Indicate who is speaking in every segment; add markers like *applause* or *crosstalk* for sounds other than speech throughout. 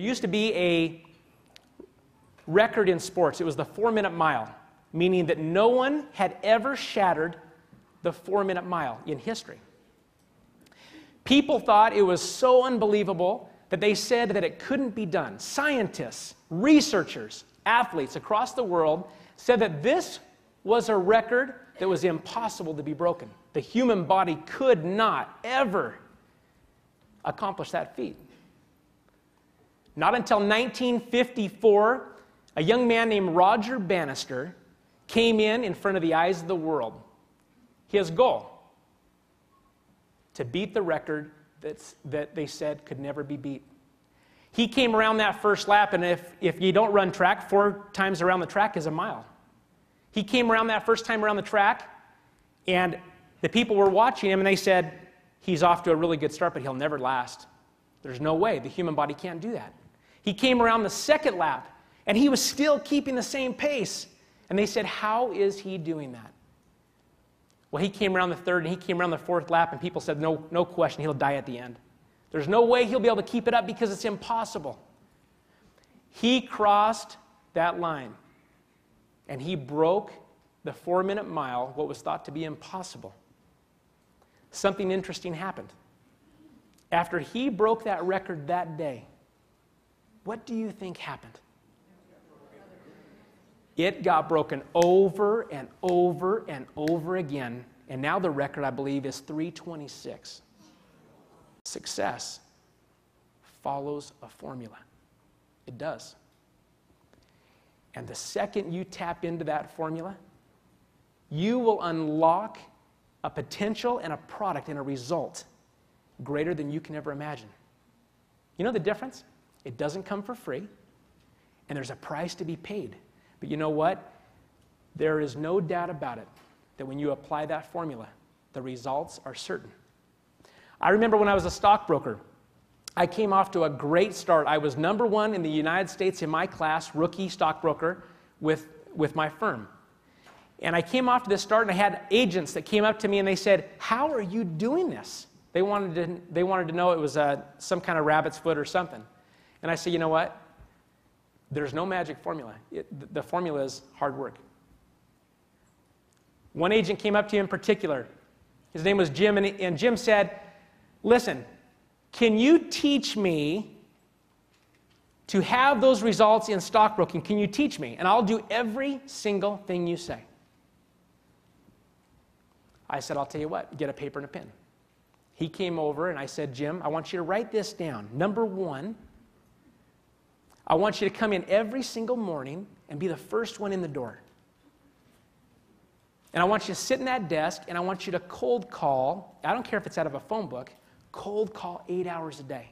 Speaker 1: used to be a record in sports. It was the four minute mile, meaning that no one had ever shattered the four minute mile in history. People thought it was so unbelievable that they said that it couldn't be done. Scientists, researchers, athletes across the world said that this was a record that was impossible to be broken. The human body could not ever accomplish that feat. Not until 1954, a young man named Roger Bannister came in in front of the eyes of the world. His goal to beat the record that's, that they said could never be beat. He came around that first lap, and if, if you don't run track, four times around the track is a mile. He came around that first time around the track, and the people were watching him, and they said, He's off to a really good start, but he'll never last. There's no way. The human body can't do that. He came around the second lap, and he was still keeping the same pace. And they said, How is he doing that? Well, he came around the third and he came around the fourth lap, and people said, No, no question, he'll die at the end. There's no way he'll be able to keep it up because it's impossible. He crossed that line and he broke the four minute mile, what was thought to be impossible. Something interesting happened. After he broke that record that day, what do you think happened? It got broken over and over and over again. And now the record, I believe, is 326. Success follows a formula. It does. And the second you tap into that formula, you will unlock a potential and a product and a result greater than you can ever imagine. You know the difference? It doesn't come for free, and there's a price to be paid. But you know what? There is no doubt about it that when you apply that formula, the results are certain. I remember when I was a stockbroker, I came off to a great start. I was number one in the United States in my class, rookie stockbroker, with, with my firm. And I came off to this start, and I had agents that came up to me and they said, How are you doing this? They wanted to, they wanted to know it was uh, some kind of rabbit's foot or something. And I say, You know what? There's no magic formula. It, the formula is hard work. One agent came up to you in particular. His name was Jim, and, and Jim said, Listen, can you teach me to have those results in stockbroking? Can you teach me? And I'll do every single thing you say. I said, I'll tell you what, get a paper and a pen. He came over and I said, Jim, I want you to write this down. Number one, I want you to come in every single morning and be the first one in the door. And I want you to sit in that desk and I want you to cold call. I don't care if it's out of a phone book, cold call eight hours a day.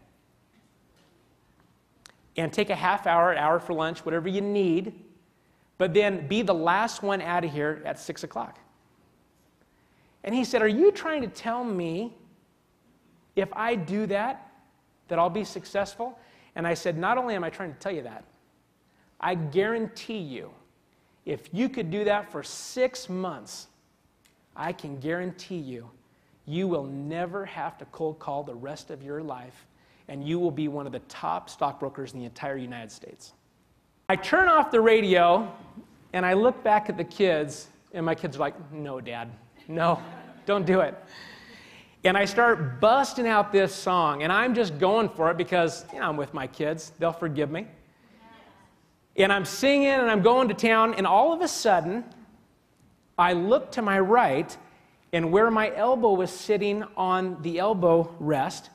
Speaker 1: And take a half hour, an hour for lunch, whatever you need, but then be the last one out of here at six o'clock. And he said, Are you trying to tell me if I do that, that I'll be successful? And I said, Not only am I trying to tell you that, I guarantee you, if you could do that for six months, I can guarantee you, you will never have to cold call the rest of your life, and you will be one of the top stockbrokers in the entire United States. I turn off the radio and I look back at the kids, and my kids are like, No, Dad, no. Don't do it. And I start busting out this song, and I'm just going for it because, you know, I'm with my kids. They'll forgive me. And I'm singing and I'm going to town, and all of a sudden, I look to my right, and where my elbow was sitting on the elbow rest,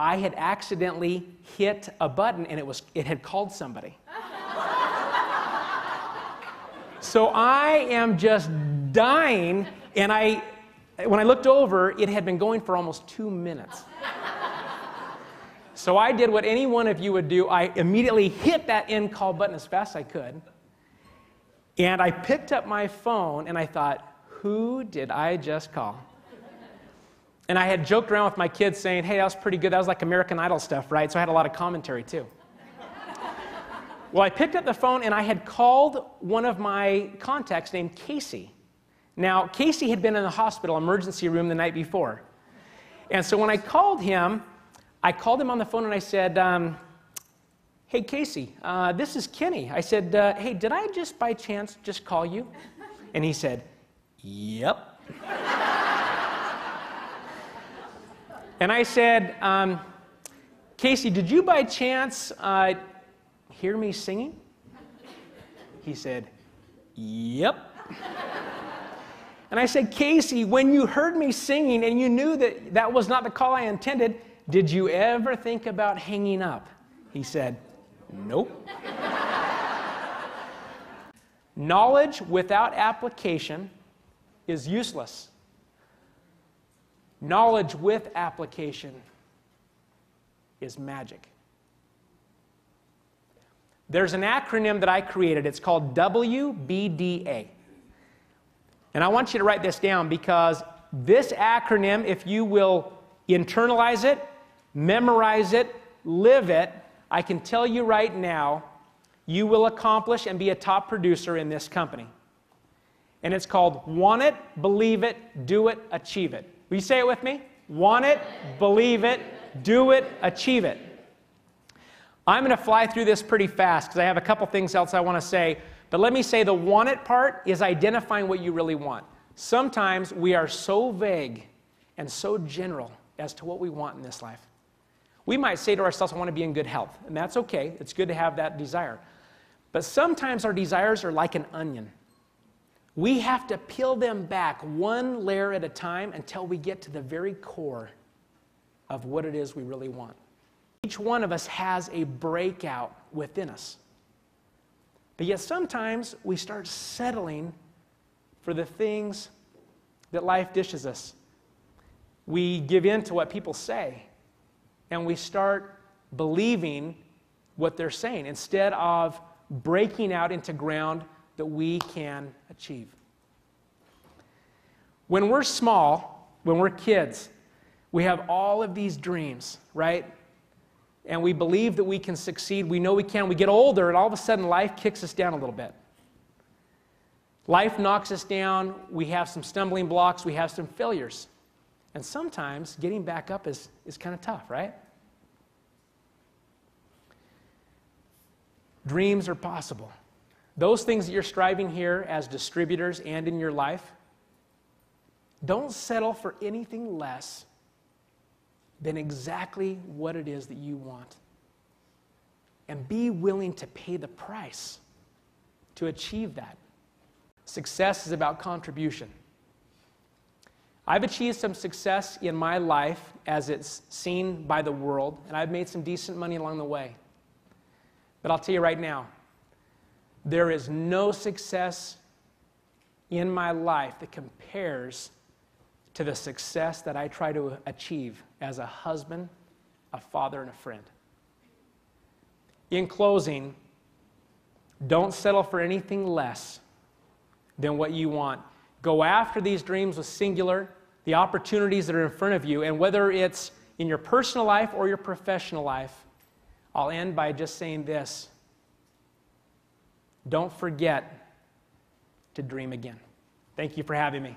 Speaker 1: I had accidentally hit a button and it, was, it had called somebody. *laughs* so I am just dying, and I when I looked over, it had been going for almost two minutes. so I did what any one of you would do. I immediately hit that end call button as fast as I could. And I picked up my phone and I thought, who did I just call? And I had joked around with my kids saying, hey, that was pretty good. That was like American Idol stuff, right? So I had a lot of commentary too. well, I picked up the phone and I had called one of my contacts named Casey. Now, Casey had been in the hospital emergency room the night before. And so when I called him, I called him on the phone and I said, um, Hey, Casey, uh, this is Kenny. I said, uh, Hey, did I just by chance just call you? And he said, Yep. and I said, um, Casey, did you by chance uh, hear me singing? He said, Yep. And I said, Casey, when you heard me singing and you knew that that was not the call I intended, did you ever think about hanging up? He said, Nope. *laughs* Knowledge without application is useless. Knowledge with application is magic. There's an acronym that I created. It's called WBDA. And I want you to write this down because this acronym, if you will internalize it, memorize it, live it, I can tell you right now, you will accomplish and be a top producer in this company. And it's called Want It, Believe It, Do It, Achieve It. Will you say it with me? Want it, believe it, do it, achieve it. I'm going to fly through this pretty fast because I have a couple things else I want to say. But let me say the want it part is identifying what you really want. Sometimes we are so vague and so general as to what we want in this life. We might say to ourselves, I want to be in good health, and that's okay. It's good to have that desire. But sometimes our desires are like an onion. We have to peel them back one layer at a time until we get to the very core of what it is we really want. Each one of us has a breakout within us. But yet sometimes we start settling for the things that life dishes us. We give in to what people say, and we start believing what they're saying instead of breaking out into ground that we can achieve. When we're small, when we're kids, we have all of these dreams, right? And we believe that we can succeed. We know we can. We get older, and all of a sudden, life kicks us down a little bit. Life knocks us down. We have some stumbling blocks. We have some failures. And sometimes getting back up is, is kind of tough, right? Dreams are possible. Those things that you're striving here as distributors and in your life, don't settle for anything less than exactly what it is that you want. And be willing to pay the price to achieve that. Success is about contribution. I've achieved some success in my life as it's seen by the world, and I've made some decent money along the way. But I'll tell you right now, there is no success in my life that compares to the success that I try to achieve as a husband, a father, and a friend. In closing, don't settle for anything less than what you want. Go after these dreams with singular, the opportunities that are in front of you, and whether it's in your personal life or your professional life, I'll end by just saying this don't forget to dream again. Thank you for having me.